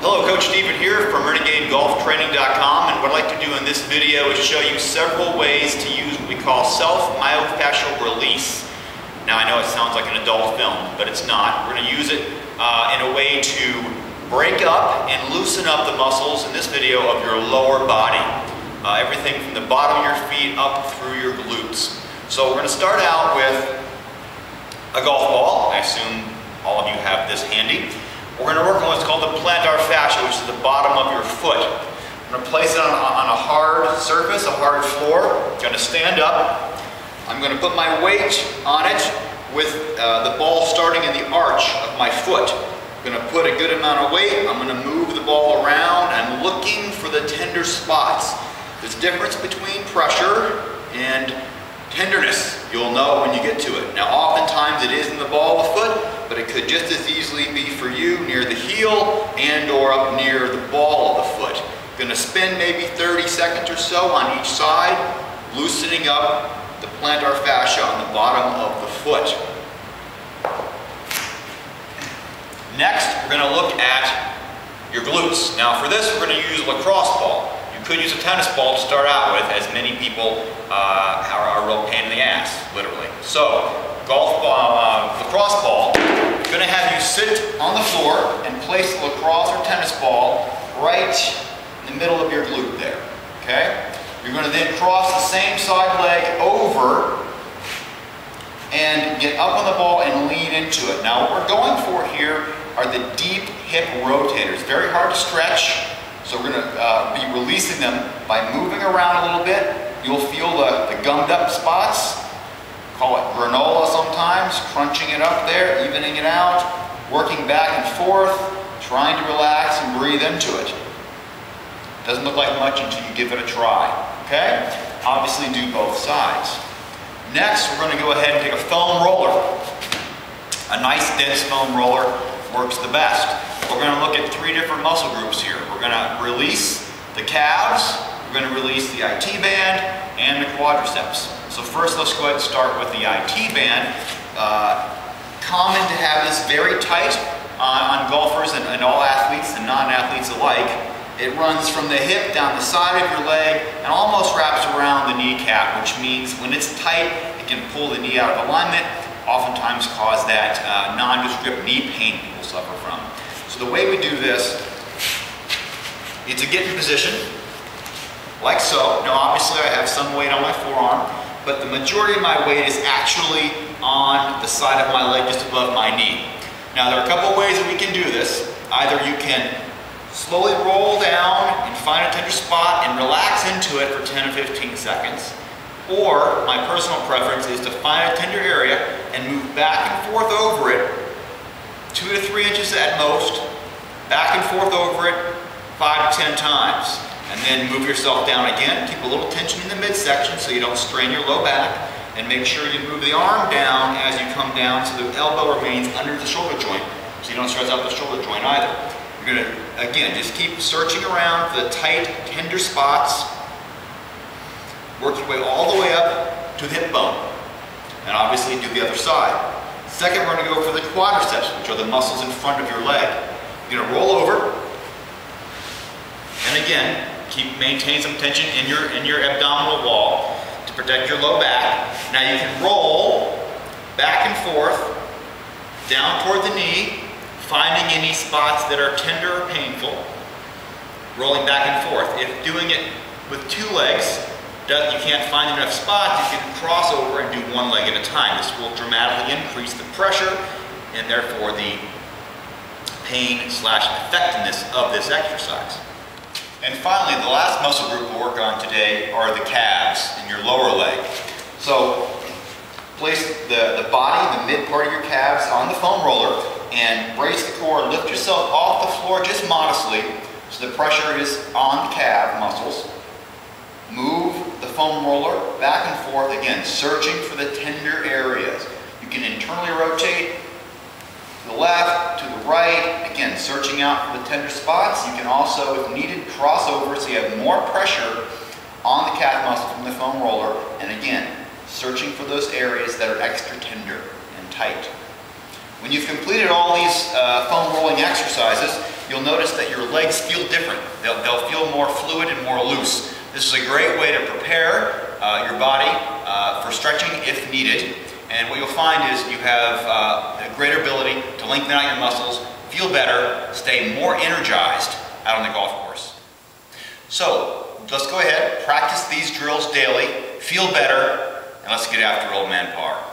Hello, Coach Stephen here from RenegadeGolfTraining.com and what I'd like to do in this video is show you several ways to use what we call self-myofascial release. Now I know it sounds like an adult film, but it's not. We're going to use it uh, in a way to break up and loosen up the muscles in this video of your lower body. Uh, everything from the bottom of your feet up through your glutes. So we're going to start out with a golf ball. I assume all of you have this handy. We're going to work on what's called the plantar fascia, which is the bottom of your foot. I'm going to place it on, on a hard surface, a hard floor. I'm going to stand up. I'm going to put my weight on it with uh, the ball starting in the arch of my foot. I'm going to put a good amount of weight. I'm going to move the ball around. I'm looking for the tender spots. There's a difference between pressure and tenderness. You'll know when you get to it. Now, oftentimes it is in the ball of the foot, just as easily be for you near the heel and or up near the ball of the foot. Gonna spend maybe 30 seconds or so on each side, loosening up the plantar fascia on the bottom of the foot. Next, we're gonna look at your glutes. Now for this, we're gonna use a lacrosse ball. You could use a tennis ball to start out with, as many people uh, are a real pain in the ass, literally. So, golf ball, uh, lacrosse ball, going to have you sit on the floor and place the lacrosse or tennis ball right in the middle of your glute there, okay? You're going to then cross the same side leg over and get up on the ball and lean into it. Now what we're going for here are the deep hip rotators. Very hard to stretch, so we're going to uh, be releasing them by moving around a little bit. You'll feel the, the gummed up spots call it granola sometimes, crunching it up there, evening it out, working back and forth, trying to relax and breathe into it. Doesn't look like much until you give it a try, okay? Obviously do both sides. Next, we're going to go ahead and take a foam roller. A nice dense foam roller works the best. We're going to look at three different muscle groups here. We're going to release the calves, we're going to release the IT band, and the quadriceps. So first let's go ahead and start with the IT band. Uh, common to have this very tight on, on golfers and, and all athletes and non-athletes alike. It runs from the hip down the side of your leg and almost wraps around the kneecap, which means when it's tight, it can pull the knee out of alignment, oftentimes cause that uh, nondescript knee pain people suffer from. So the way we do this is to get in position, like so. Now obviously I have some weight on my forearm but the majority of my weight is actually on the side of my leg just above my knee. Now there are a couple ways that we can do this. Either you can slowly roll down and find a tender spot and relax into it for 10 or 15 seconds. Or my personal preference is to find a tender area and move back and forth over it, two to three inches at most, back and forth over it five to 10 times. And then move yourself down again. Keep a little tension in the midsection so you don't strain your low back. And make sure you move the arm down as you come down so the elbow remains under the shoulder joint so you don't stress out the shoulder joint either. You're going to, again, just keep searching around for the tight, tender spots. Work your way all the way up to the hip bone. And obviously do the other side. Second, we're to go for the quadriceps, which are the muscles in front of your leg. You're going to roll over. And again, keep maintain some tension in your in your abdominal wall to protect your low back. Now you can roll back and forth down toward the knee, finding any spots that are tender or painful, rolling back and forth. If doing it with two legs, you can't find enough spots, you can cross over and do one leg at a time. This will dramatically increase the pressure and therefore the pain slash effectiveness of this exercise. And finally, the last muscle group we'll work on today are the calves in your lower leg. So place the, the body, the mid part of your calves on the foam roller and brace the core, lift yourself off the floor just modestly so the pressure is on the calf muscles. Move the foam roller back and forth, again, searching for the tender areas. You can internally rotate to the left, to the right, again, searching out for the tender spots. You can also, if needed, cross over so you have more pressure on the calf muscle from the foam roller. And again, searching for those areas that are extra tender and tight. When you've completed all these uh, foam rolling exercises, you'll notice that your legs feel different. They'll, they'll feel more fluid and more loose. This is a great way to prepare uh, your body uh, for stretching if needed. And what you'll find is you have uh, a greater ability to lengthen out your muscles, feel better, stay more energized out on the golf course. So let's go ahead, practice these drills daily, feel better, and let's get after old man par.